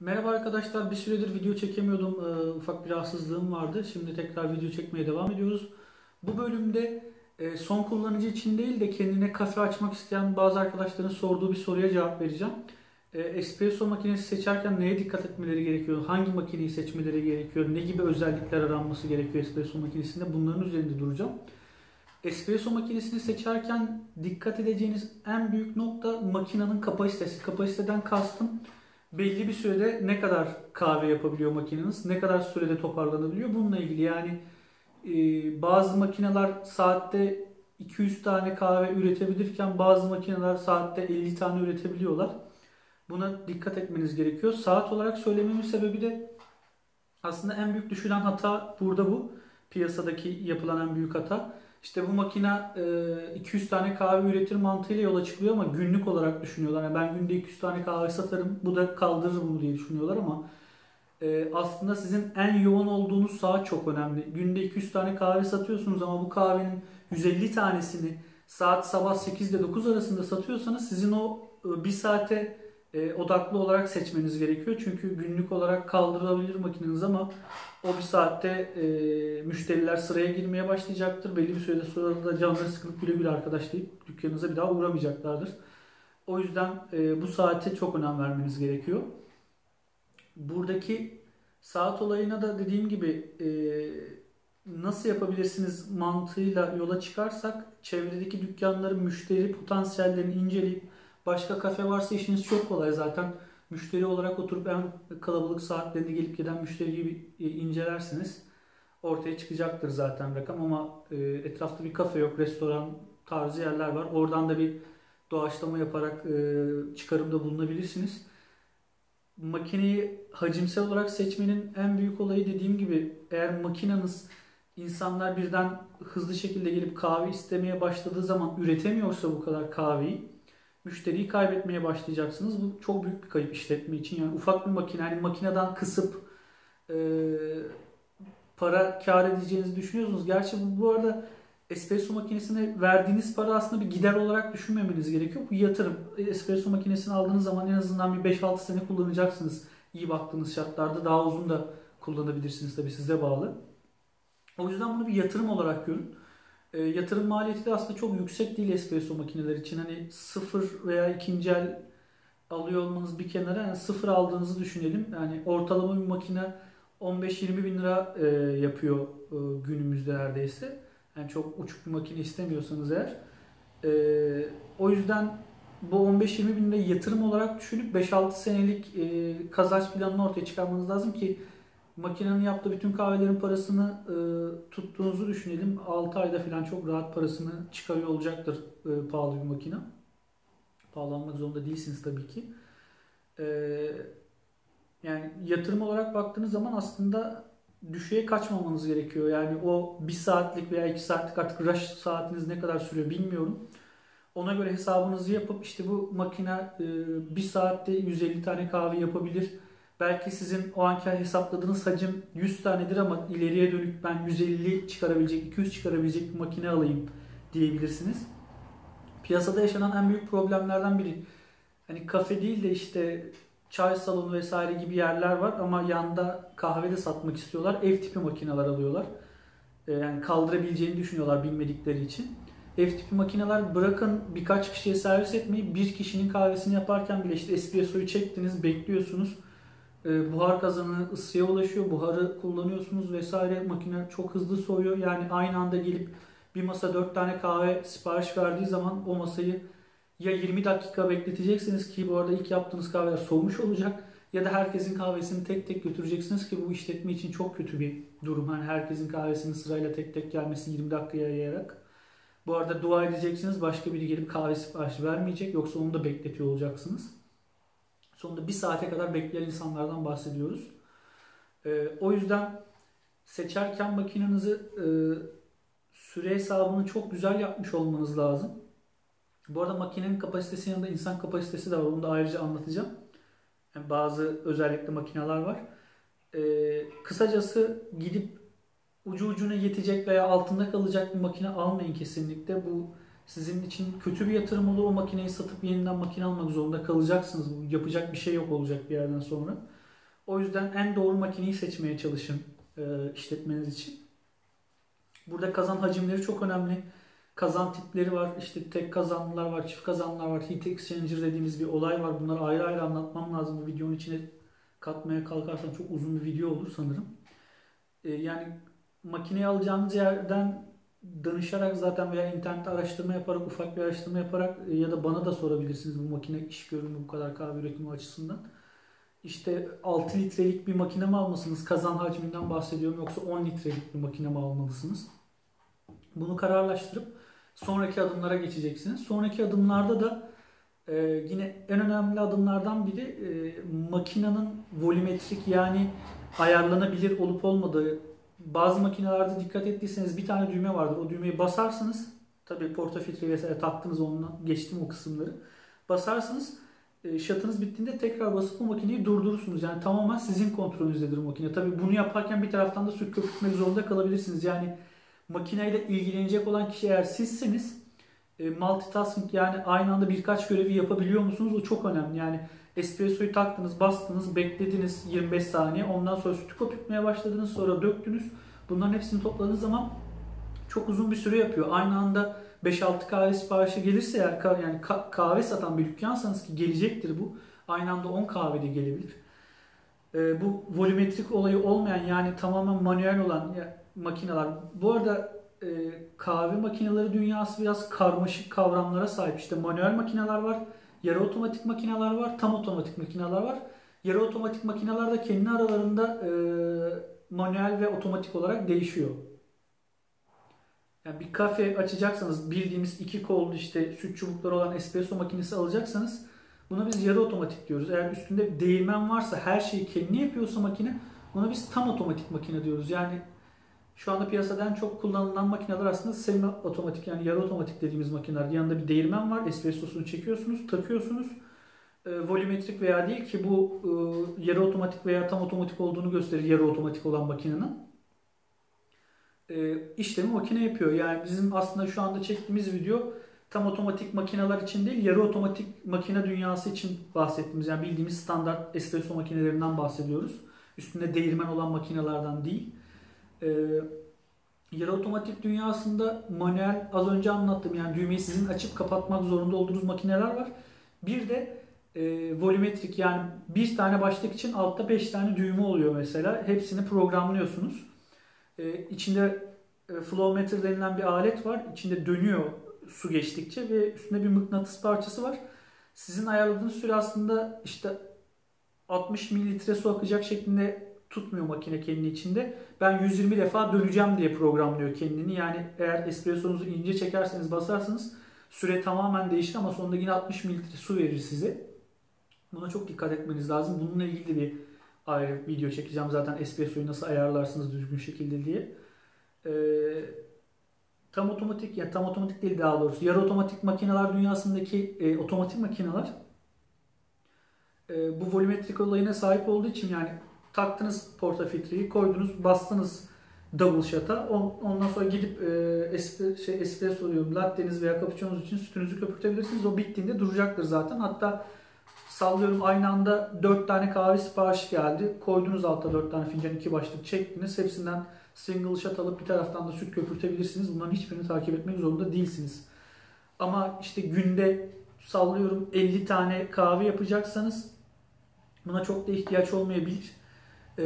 Merhaba arkadaşlar. Bir süredir video çekemiyordum. Ee, ufak bir rahatsızlığım vardı. Şimdi tekrar video çekmeye devam ediyoruz. Bu bölümde e, son kullanıcı için değil de kendine kafe açmak isteyen bazı arkadaşların sorduğu bir soruya cevap vereceğim. E, espresso makinesi seçerken neye dikkat etmeleri gerekiyor? Hangi makineyi seçmeleri gerekiyor? Ne gibi özellikler aranması gerekiyor espresso makinesinde? Bunların üzerinde duracağım. Espresso makinesini seçerken dikkat edeceğiniz en büyük nokta makinenin kapasitesi. Kapasiteden kastım belli bir sürede ne kadar kahve yapabiliyor makineniz, ne kadar sürede toparlanabiliyor bununla ilgili. Yani e, bazı makineler saatte 200 tane kahve üretebilirken bazı makineler saatte 50 tane üretebiliyorlar. Buna dikkat etmeniz gerekiyor. Saat olarak söylememin sebebi de aslında en büyük düşülen hata burada bu. Piyasadaki yapılan en büyük hata. İşte bu makine 200 tane kahve üretir mantığıyla yola çıkıyor ama günlük olarak düşünüyorlar. Yani ben günde 200 tane kahve satarım bu da kaldırır bunu diye düşünüyorlar ama e, aslında sizin en yoğun olduğunuz saat çok önemli. Günde 200 tane kahve satıyorsunuz ama bu kahvenin 150 tanesini saat sabah 8 ile 9 arasında satıyorsanız sizin o e, bir saate e, odaklı olarak seçmeniz gerekiyor. Çünkü günlük olarak kaldırılabilir makineniz ama o bir saatte e, müşteriler sıraya girmeye başlayacaktır. Belli bir sürede sonra da canları sıkılıp güle güle arkadaş deyip dükkanınıza bir daha uğramayacaklardır. O yüzden e, bu saate çok önem vermeniz gerekiyor. Buradaki saat olayına da dediğim gibi e, nasıl yapabilirsiniz mantığıyla yola çıkarsak çevredeki dükkanların müşteri potansiyellerini inceleyip başka kafe varsa işiniz çok kolay zaten. Müşteri olarak oturup en kalabalık saatlerinde gelip giden müşteriyi incelersiniz. Ortaya çıkacaktır zaten rakam ama e, etrafta bir kafe yok, restoran tarzı yerler var. Oradan da bir doğaçlama yaparak e, çıkarımda bulunabilirsiniz. Makineyi hacimsel olarak seçmenin en büyük olayı dediğim gibi eğer makineniz insanlar birden hızlı şekilde gelip kahve istemeye başladığı zaman üretemiyorsa bu kadar kahveyi müşteriyi kaybetmeye başlayacaksınız. Bu çok büyük bir kayıp işletme için. Yani ufak bir makine, yani makineden kısıp e, para kar edeceğinizi düşünüyorsunuz. Gerçi bu, bu arada espresso makinesine verdiğiniz para aslında bir gider olarak düşünmemeniz gerekiyor. Bu yatırım. Espresso makinesini aldığınız zaman en azından bir 5-6 sene kullanacaksınız. İyi baktığınız şartlarda daha uzun da kullanabilirsiniz tabii size bağlı. O yüzden bunu bir yatırım olarak görün. E, yatırım maliyeti de aslında çok yüksek değil espresso makineler için. Hani sıfır veya ikinci el alıyor olmanız bir kenara yani sıfır aldığınızı düşünelim. Yani ortalama bir makine 15-20 bin lira e, yapıyor e, günümüzde neredeyse. Yani çok uçuk bir makine istemiyorsanız eğer. E, o yüzden bu 15-20 bin lira yatırım olarak düşünüp 5-6 senelik e, kazanç planını ortaya çıkarmanız lazım ki makinenin yaptığı bütün kahvelerin parasını e, tuttuğunuzu düşünelim. 6 ayda falan çok rahat parasını çıkarıyor olacaktır e, pahalı bir makine. Pahalı almak zorunda değilsiniz tabii ki. E, yani yatırım olarak baktığınız zaman aslında düşüğe kaçmamanız gerekiyor. Yani o 1 saatlik veya 2 saatlik artık rush saatiniz ne kadar sürüyor bilmiyorum. Ona göre hesabınızı yapıp işte bu makine 1 saatte 150 tane kahve yapabilir Belki sizin o anki hesapladığınız hacim 100 tanedir ama ileriye dönük ben 150 çıkarabilecek, 200 çıkarabilecek bir makine alayım diyebilirsiniz. Piyasada yaşanan en büyük problemlerden biri. Hani kafe değil de işte çay salonu vesaire gibi yerler var ama yanda kahve de satmak istiyorlar. Ev tipi makineler alıyorlar. Ee, yani kaldırabileceğini düşünüyorlar bilmedikleri için. Ev tipi makineler bırakın birkaç kişiye servis etmeyi bir kişinin kahvesini yaparken bile işte espressoyu çektiniz bekliyorsunuz buhar kazanı ısıya ulaşıyor. Buharı kullanıyorsunuz vesaire. Makine çok hızlı soğuyor. Yani aynı anda gelip bir masa 4 tane kahve sipariş verdiği zaman o masayı ya 20 dakika bekleteceksiniz ki bu arada ilk yaptığınız kahveler soğumuş olacak ya da herkesin kahvesini tek tek götüreceksiniz ki bu işletme için çok kötü bir durum. Hani herkesin kahvesinin sırayla tek tek gelmesi 20 dakikaya yayarak. Bu arada dua edeceksiniz başka biri gelip kahve siparişi vermeyecek yoksa onu da bekletiyor olacaksınız. Sonunda bir saate kadar bekleyen insanlardan bahsediyoruz. E, o yüzden seçerken makinenizi e, süre hesabını çok güzel yapmış olmanız lazım. Bu arada makinenin kapasitesi yanında insan kapasitesi de var. Onu da ayrıca anlatacağım. Yani bazı özellikle makineler var. E, kısacası gidip ucu ucuna yetecek veya altında kalacak bir makine almayın kesinlikle. Bu sizin için kötü bir yatırım olur. O makineyi satıp yeniden makine almak zorunda kalacaksınız. Yapacak bir şey yok olacak bir yerden sonra. O yüzden en doğru makineyi seçmeye çalışın e, işletmeniz için. Burada kazan hacimleri çok önemli. Kazan tipleri var. İşte tek kazanlılar var, çift kazanlılar var. Heat exchanger dediğimiz bir olay var. Bunları ayrı ayrı anlatmam lazım. Bu videonun içine katmaya kalkarsam çok uzun bir video olur sanırım. E, yani makineyi alacağınız yerden danışarak zaten veya internette araştırma yaparak, ufak bir araştırma yaparak e, ya da bana da sorabilirsiniz bu makine iş görür mü bu kadar kahve üretimi açısından. İşte 6 litrelik bir makine mi almalısınız? Kazan hacminden bahsediyorum. Yoksa 10 litrelik bir makine mi almalısınız? Bunu kararlaştırıp sonraki adımlara geçeceksiniz. Sonraki adımlarda da e, yine en önemli adımlardan biri e, makinenin volümetrik yani ayarlanabilir olup olmadığı bazı makinelerde dikkat ettiyseniz bir tane düğme vardır. O düğmeyi basarsınız. Tabii portafiltre vesaire taktınız onunla. Geçtim o kısımları. Basarsınız. E, şatınız bittiğinde tekrar basıp o makineyi durdurursunuz. Yani tamamen sizin kontrolünüzdedir makine. Tabii bunu yaparken bir taraftan da süt köpürtmek zorunda kalabilirsiniz. Yani makineyle ilgilenecek olan kişi eğer sizseniz e, multitasking yani aynı anda birkaç görevi yapabiliyor musunuz? O çok önemli. Yani espressoyu taktınız, bastınız, beklediniz 25 saniye. Ondan sonra sütü köpürtmeye başladınız, sonra döktünüz. Bunların hepsini topladığınız zaman çok uzun bir süre yapıyor. Aynı anda 5-6 kahve siparişi gelirse eğer yani kahve satan bir dükkansanız ki gelecektir bu. Aynı anda 10 kahve de gelebilir. Ee, bu volümetrik olayı olmayan yani tamamen manuel olan makineler. Bu arada e, kahve makineleri dünyası biraz karmaşık kavramlara sahip. İşte manuel makineler var Yarı otomatik makineler var, tam otomatik makineler var. Yarı otomatik makineler de kendi aralarında e, manuel ve otomatik olarak değişiyor. Yani bir kafe açacaksanız bildiğimiz iki kollu işte süt çubukları olan espresso makinesi alacaksanız buna biz yarı otomatik diyoruz. Eğer üstünde değirmen varsa her şeyi kendi yapıyorsa makine buna biz tam otomatik makine diyoruz. Yani şu anda piyasada en çok kullanılan makineler aslında semi otomatik yani yarı otomatik dediğimiz makineler. Yanında bir değirmen var. Espressosunu çekiyorsunuz, takıyorsunuz. E, volümetrik veya değil ki bu e, yarı otomatik veya tam otomatik olduğunu gösterir yarı otomatik olan makinenin. E, işlemi makine yapıyor. Yani bizim aslında şu anda çektiğimiz video tam otomatik makineler için değil, yarı otomatik makine dünyası için bahsettiğimiz yani bildiğimiz standart espresso makinelerinden bahsediyoruz. Üstünde değirmen olan makinelerden değil. E, yarı otomatik dünyasında manuel az önce anlattım yani düğmeyi sizin açıp kapatmak zorunda olduğunuz makineler var. Bir de e, volümetrik yani bir tane başlık için altta 5 tane düğme oluyor mesela. Hepsini programlıyorsunuz. E, içinde e, flowmeter denilen bir alet var. İçinde dönüyor su geçtikçe ve üstünde bir mıknatıs parçası var. Sizin ayarladığınız süre aslında işte 60 mililitre su akacak şeklinde tutmuyor makine kendi içinde. Ben 120 defa döneceğim diye programlıyor kendini. Yani eğer espressonuzu ince çekerseniz basarsanız süre tamamen değişir ama sonunda yine 60 mililitre su verir size. Buna çok dikkat etmeniz lazım. Bununla ilgili bir ayrı video çekeceğim zaten espressoyu nasıl ayarlarsınız düzgün şekilde diye. Ee, tam otomatik yani tam otomatik değil daha doğrusu yarı otomatik makineler dünyasındaki e, otomatik makineler e, bu volümetrik olayına sahip olduğu için yani taktınız portafiltreyi, koydunuz, bastınız double shot'a. Ondan sonra gidip e, espre, şey, espresso diyorum, latteniz veya cappuccino'nuz için sütünüzü köpürtebilirsiniz. O bittiğinde duracaktır zaten. Hatta sallıyorum aynı anda 4 tane kahve siparişi geldi. Koydunuz altta 4 tane fincan, 2 başlık çektiniz. Hepsinden single shot alıp bir taraftan da süt köpürtebilirsiniz. Bunların hiçbirini takip etmek zorunda değilsiniz. Ama işte günde sallıyorum 50 tane kahve yapacaksanız buna çok da ihtiyaç olmayabilir. Ee,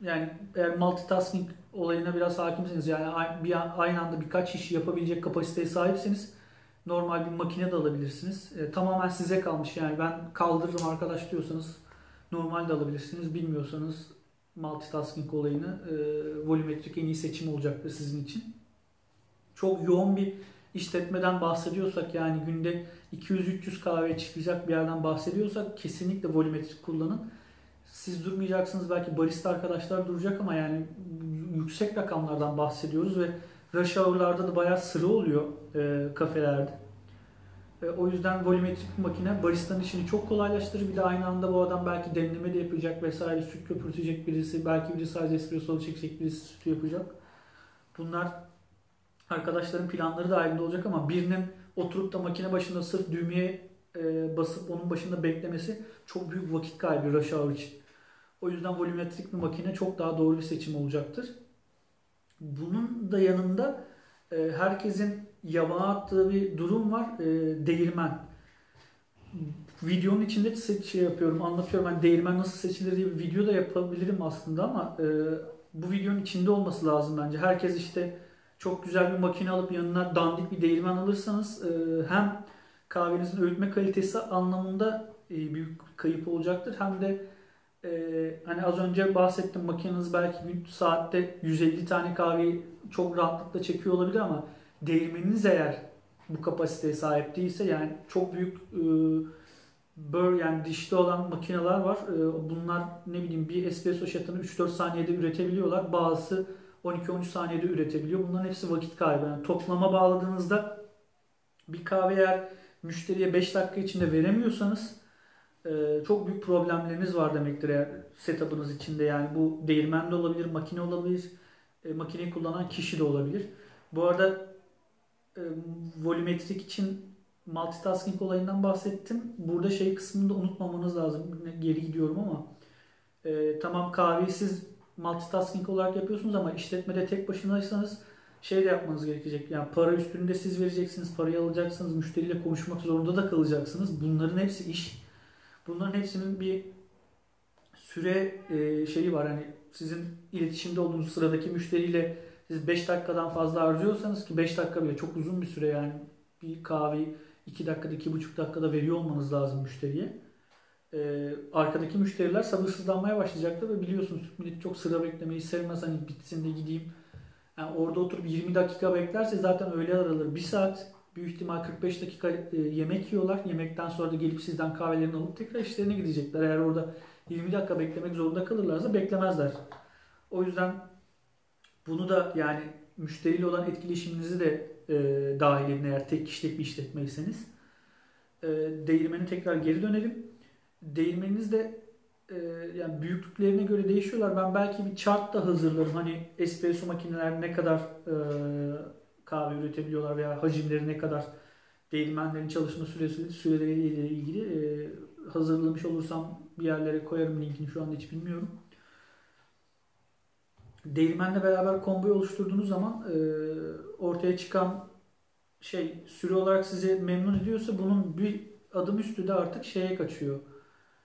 yani eğer multitasking olayına biraz hakimsiniz yani bir aynı anda birkaç işi yapabilecek kapasiteye sahipseniz normal bir makine de alabilirsiniz. E, tamamen size kalmış yani ben kaldırırım arkadaş diyorsanız normal de alabilirsiniz. Bilmiyorsanız multitasking olayını e, volümetrik en iyi seçim olacaktır sizin için. Çok yoğun bir işletmeden bahsediyorsak yani günde 200-300 kahve çıkacak bir yerden bahsediyorsak kesinlikle volümetrik kullanın siz durmayacaksınız belki barista arkadaşlar duracak ama yani yüksek rakamlardan bahsediyoruz ve rush hour'larda da bayağı sıra oluyor e, kafelerde. E, o yüzden volümetrik bir makine baristanın işini çok kolaylaştırır. Bir de aynı anda bu adam belki demleme de yapacak vesaire süt köpürtecek birisi. Belki biri sadece espresso çekecek birisi sütü yapacak. Bunlar arkadaşların planları dahilinde olacak ama birinin oturup da makine başında sırf düğmeye e, basıp onun başında beklemesi çok büyük vakit kaybı rush hour için. O yüzden volümetrik bir makine çok daha doğru bir seçim olacaktır. Bunun da yanında e, herkesin yabağa attığı bir durum var. E, değirmen. Videonun içinde şey yapıyorum, anlatıyorum. Yani değirmen nasıl seçilir diye bir video da yapabilirim aslında ama e, bu videonun içinde olması lazım bence. Herkes işte çok güzel bir makine alıp yanına dandik bir değirmen alırsanız hem kahvenizin öğütme kalitesi anlamında büyük kayıp olacaktır. Hem de e, hani az önce bahsettim makineniz belki bir saatte 150 tane kahveyi çok rahatlıkla çekiyor olabilir ama değirmeniniz eğer bu kapasiteye sahip değilse yani çok büyük e, bör yani dişli olan makineler var. E, bunlar ne bileyim bir espresso shot'ını 3-4 saniyede üretebiliyorlar. Bazısı 12-13 saniyede üretebiliyor. Bunların hepsi vakit kaybı. Yani toplama bağladığınızda bir kahve eğer müşteriye 5 dakika içinde veremiyorsanız çok büyük problemleriniz var demektir eğer setup'ınız içinde. Yani bu değirmen de olabilir, makine olabilir, e, makineyi kullanan kişi de olabilir. Bu arada e, volümetrik için multitasking olayından bahsettim. Burada şey kısmını da unutmamanız lazım. Geri gidiyorum ama e, tamam kahveyi siz multitasking olarak yapıyorsunuz ama işletmede tek başınaysanız şey de yapmanız gerekecek. Yani para üstünde siz vereceksiniz, parayı alacaksınız, müşteriyle konuşmak zorunda da kalacaksınız. Bunların hepsi iş. Bunların hepsinin bir süre e, şeyi var. Hani sizin iletişimde olduğunuz sıradaki müşteriyle siz 5 dakikadan fazla harcıyorsanız ki 5 dakika bile çok uzun bir süre yani bir kahveyi 2 dakikada 2,5 dakikada veriyor olmanız lazım müşteriye. Ee, arkadaki müşteriler sabırsızlanmaya başlayacaktır ve biliyorsunuz Türk çok sıra beklemeyi sevmez. Hani bitsin de gideyim. Yani orada oturup 20 dakika beklerse zaten öyle aralır. 1 saat büyük ihtimal 45 dakika e, yemek yiyorlar. Yemekten sonra da gelip sizden kahvelerini alıp tekrar işlerine gidecekler. Eğer orada 20 dakika beklemek zorunda kalırlarsa beklemezler. O yüzden bunu da yani müşteriyle olan etkileşiminizi de e, dahil edin eğer tek kişilik bir işletmeyseniz. E, değirmeni tekrar geri dönelim. Değirmeniniz de e, yani büyüklüklerine göre değişiyorlar. Ben belki bir chart da hazırlarım. Hani espresso makineler ne kadar e, kahve üretebiliyorlar veya hacimleri ne kadar değirmenlerin çalışma süresi süreleriyle ilgili e, hazırlamış olursam bir yerlere koyarım linkini şu anda hiç bilmiyorum. Değirmenle beraber komboyu oluşturduğunuz zaman e, ortaya çıkan şey süre olarak sizi memnun ediyorsa bunun bir adım üstü de artık şeye kaçıyor.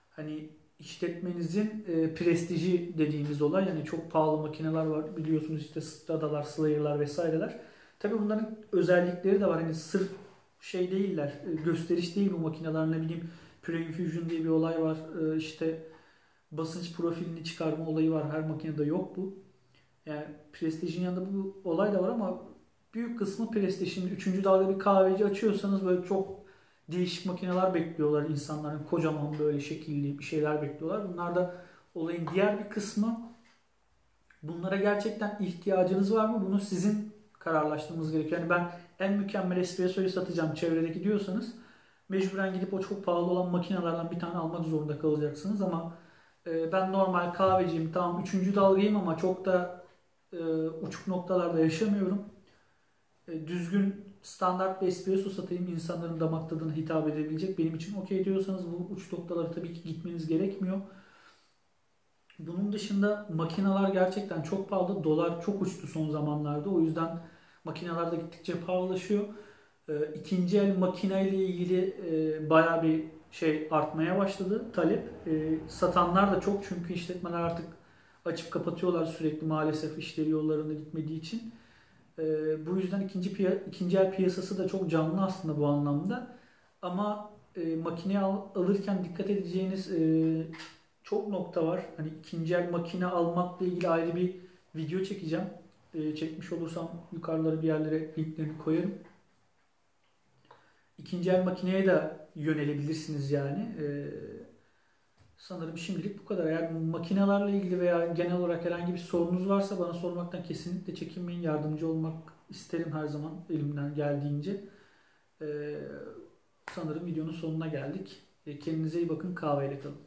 Hani işletmenizin e, prestiji dediğimiz olay yani çok pahalı makineler var biliyorsunuz işte Strada'lar, Slayer'lar vesaireler. Tabi bunların özellikleri de var. Hani sırf şey değiller, e, gösteriş değil bu makineler ne bileyim pre-infusion diye bir olay var. E, işte basınç profilini çıkarma olayı var. Her makinede yok bu. Yani prestijin yanında bu olay da var ama büyük kısmı. Şimdi üçüncü dalga bir kahveci açıyorsanız böyle çok değişik makineler bekliyorlar insanların. Kocaman böyle şekilli bir şeyler bekliyorlar. Bunlar da olayın diğer bir kısmı. Bunlara gerçekten ihtiyacınız var mı? Bunu sizin kararlaştırmanız gerekiyor. Yani ben en mükemmel espressoyu satacağım çevredeki diyorsanız mecburen gidip o çok pahalı olan makinelerden bir tane almak zorunda kalacaksınız ama e, ben normal kahveciyim tamam üçüncü dalgayım ama çok da e, uçuk noktalarda yaşamıyorum. E, düzgün standart bir espresso satayım insanların damak tadına hitap edebilecek benim için okey diyorsanız bu uç noktalara tabii ki gitmeniz gerekmiyor. Bunun dışında makineler gerçekten çok pahalı. Dolar çok uçtu son zamanlarda. O yüzden makineler de gittikçe pahalılaşıyor. E, el makine ile ilgili e, baya bir şey artmaya başladı talep. E, satanlar da çok çünkü işletmeler artık açıp kapatıyorlar sürekli maalesef işleri yollarında gitmediği için. E, bu yüzden ikinci piya, ikinci el piyasası da çok canlı aslında bu anlamda. Ama e, makineyi al, alırken dikkat edeceğiniz e, çok nokta var. Hani ikinci el makine almakla ilgili ayrı bir video çekeceğim. E, çekmiş olursam yukarıları bir yerlere linklerini koyarım. İkinci el makineye de yönelebilirsiniz yani. E, sanırım şimdilik bu kadar. Eğer makinelerle ilgili veya genel olarak herhangi bir sorunuz varsa bana sormaktan kesinlikle çekinmeyin. Yardımcı olmak isterim her zaman elimden geldiğince. E, sanırım videonun sonuna geldik. E, kendinize iyi bakın. Kahveyle kalın.